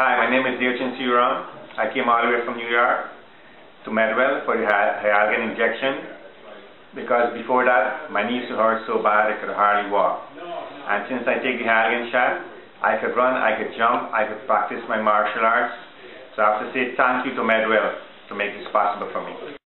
Hi, my name is Deochin Siram. I came all the way from New York to Medwell for the Hyalgan injection because before that my knees hurt so bad I could hardly walk. And since I take the Hyalgan shot, I could run, I could jump, I could practice my martial arts. So I have to say thank you to Medwell to make this possible for me.